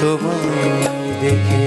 তোমায় দেখে।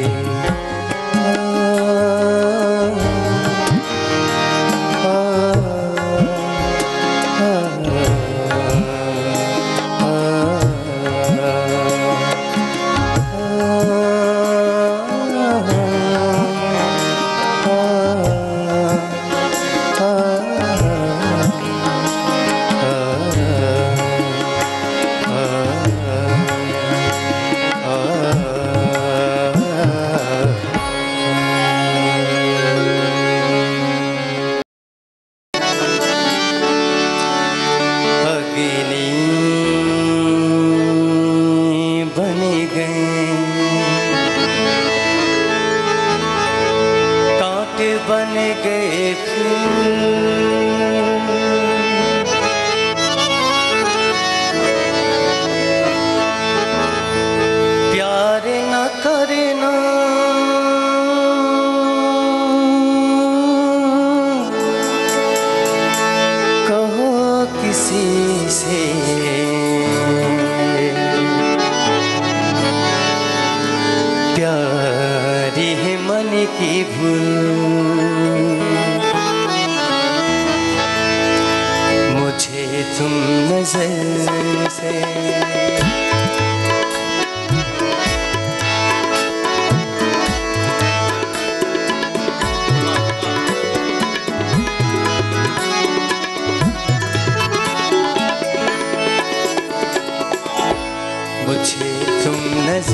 न करना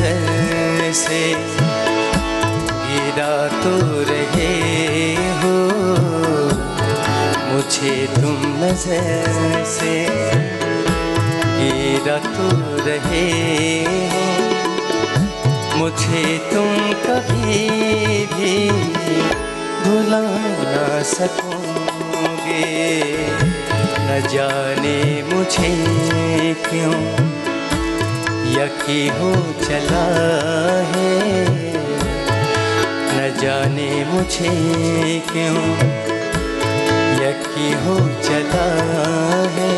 नज़र से गिरा तो रहे हो। मुझे तुम नज़र से गिरा तो रहे हो। मुझे तुम कभी भी भुला ना सकोगे। न जाने मुझे क्यों यकी हो चला है। न जाने मुझे क्यों यकी हो चला है।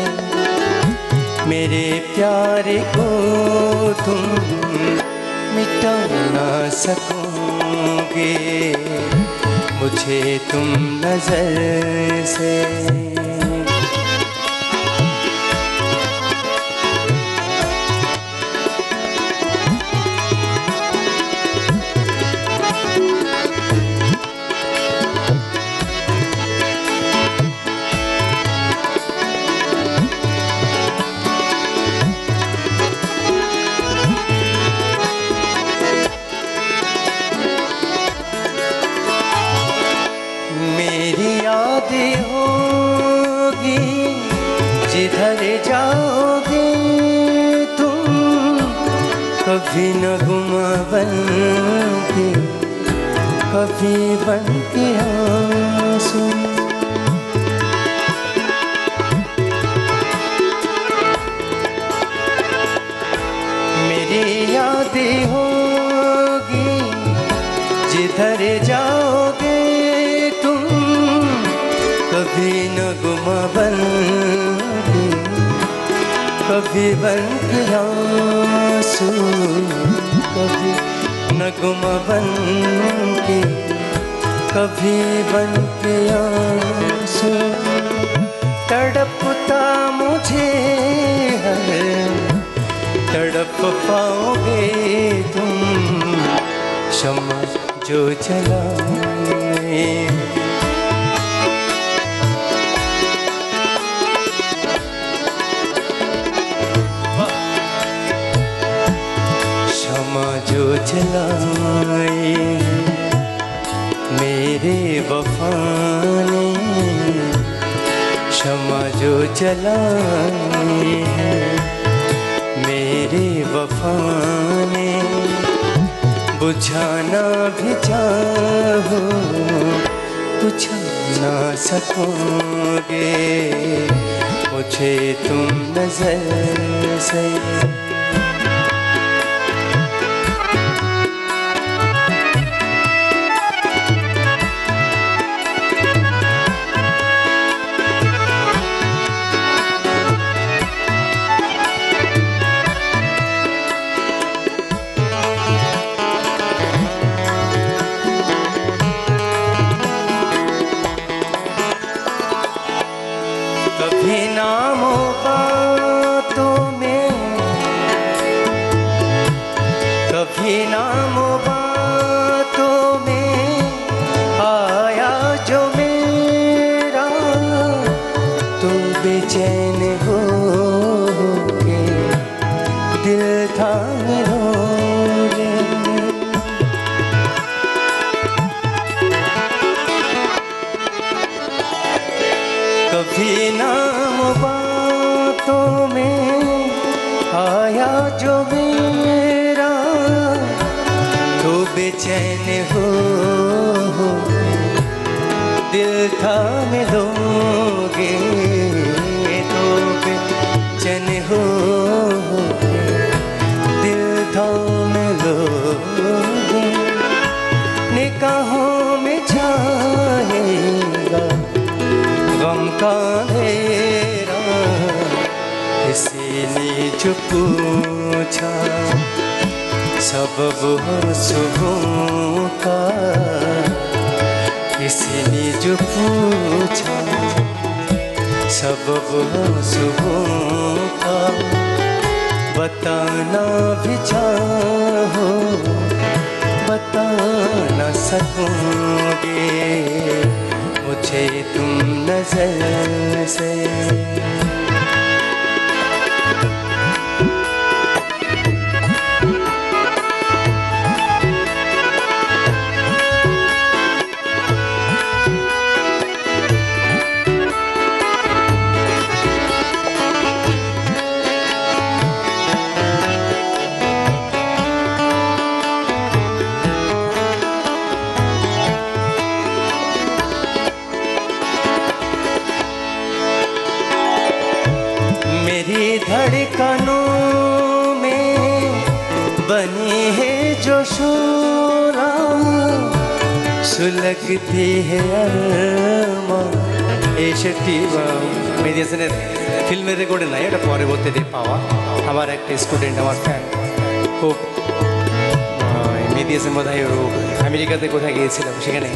मेरे प्यार को तुम मिटा ना सकोगे। मुझे तुम नज़र से होगी, जिधर जाओगे तुम, कभी न गुमा बन कभी बन के आँसू। मेरी याद होगी, जिधर जाओगे कभी न गुमा बन कभी बन कभी न गुमा बन के, कभी बन के तड़पता मुझे तड़प पाओगे तुम, क्षमा जो चलाए जो हैं, मेरे वफा ने। बुझाना भी चाहो बुझा ना सकोगे। मुझे तुम नज़र से नामों बातों में कभी नामों कभी नाम बातों में आया जो मेरा तो बेचैन हो दिल था मिलोगे का अंधेरा किसी ने जो पूछा सबब हो सुबह का। किसी ने जो पूछा सबब हो सुबह का। बताना भी चाहो बता मुझे तुम नज़र से। मेरी धड़कनों में बनी है जो शोरा सुलगती है अरमा এই সেটি মেডিসিনের ফিল্মে রেকর্ডে নাই এটা পরবর্তীতে পাওয়া আমার একটা স্টুডেন্ট আমার ফ্যান খুব মেডিসিন বোধ হয় ও আমেরিকাতে কোথায় গিয়েছিলাম সেখানে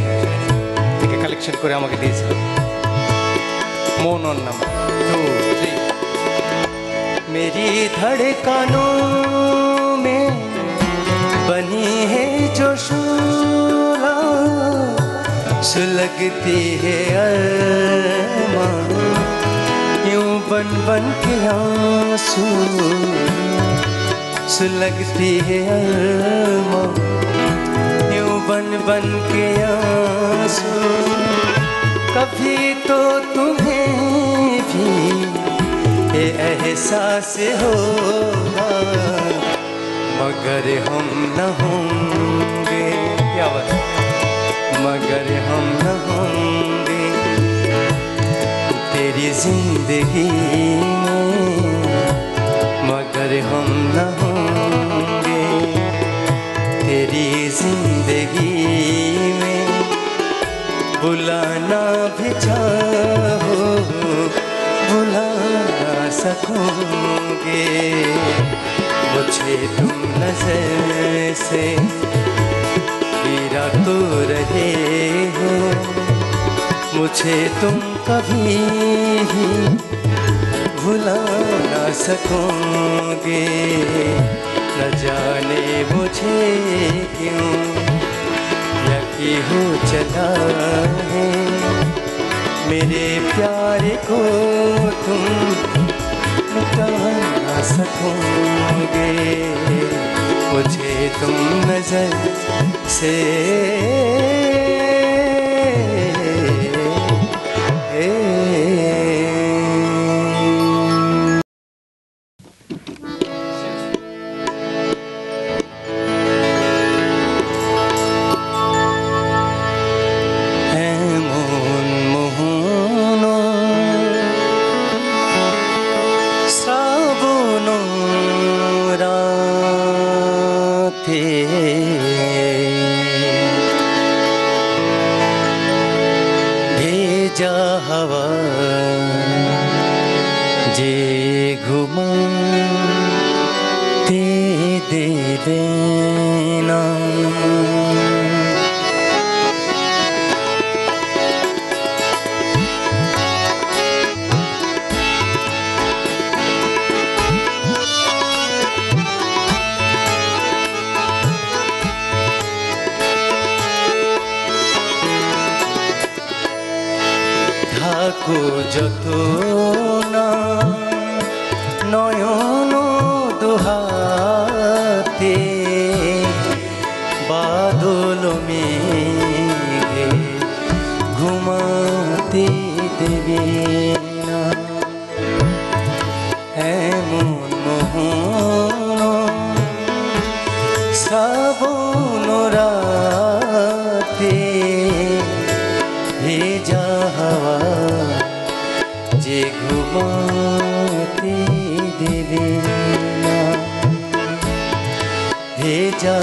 থেকে কালেকশন করে আমাকে দিয়েছিল মন ওর নাম টু থ্রি मेरी धड़कनों में बनी है जो शूरा, सुलगती है यूँ बन बन के आँसू सुलगती है यूँ बन बन के आँसू, कभी तो तुम्हें भी ये एहसास होगा, मगर हम न होंगे। क्या बात मगर हम न होंगे। तेरी ज़िंदगी में मगर हम न होंगे। तेरी ज़िंदगी में बुलाना भी चाहो। सकोगे। मुझे तुम नज़र से गिरा तो रहे हो। मुझे तुम कभी ही भुला ना सकोगे। न जाने मुझे क्यों यकी हो चला है। मेरे प्यार को तुम मिटा ना सकोगे? मुझे तुम नज़र से भेजा हवा जे घुमा दे दे যত না নয়ন দুহাতে বাদল মেঘে ঘুমাতে দেবে। देवी दे देना भेजा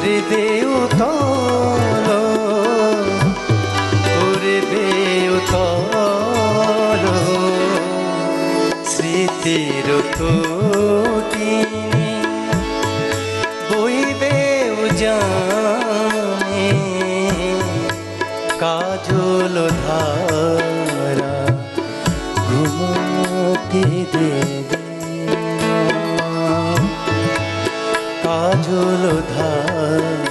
করে দেউ তল করে দেউ তল স্মৃতির তো धार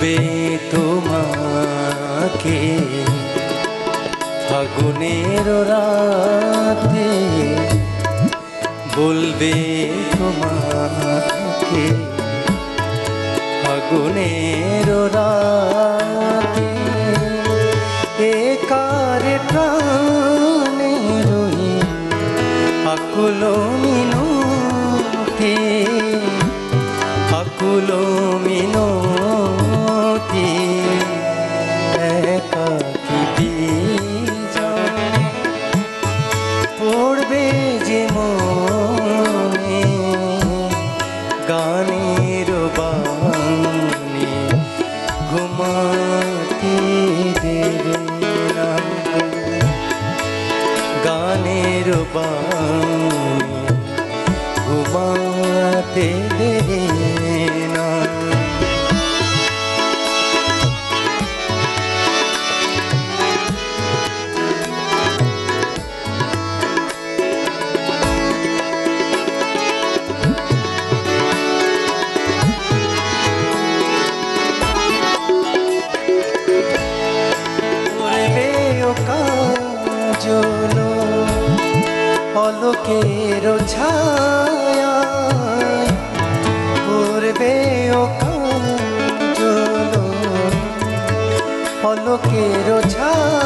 ডুবে তোমাকে। ফাগুনের রাতে বলবে তোমাকে। ফাগুনের রাতে একার প্রাণে রই আকুল মিনতে আকুল মিনতে। অলোকের ছা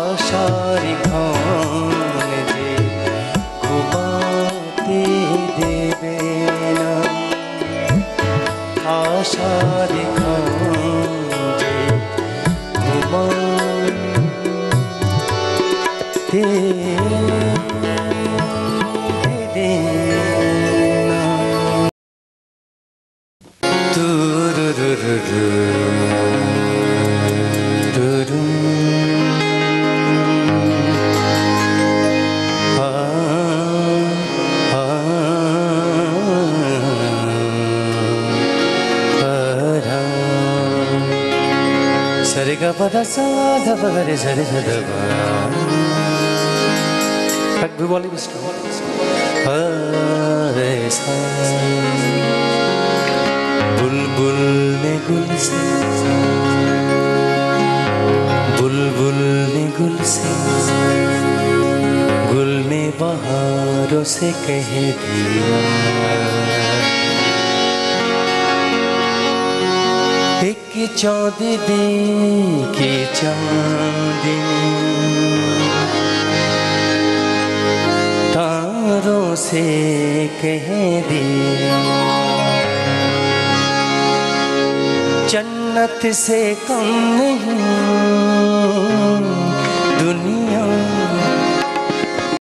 আশার ঘন যে ঘুমাতে দেবে না। আশার ঘন धा बुलबुल ने गुल से बुलबुल ने गुल से गुल ने बहारों से कह दिया एक चौदह दिन की चांदनी तारों से कह दिया जन्नत से कम नहीं दुनिया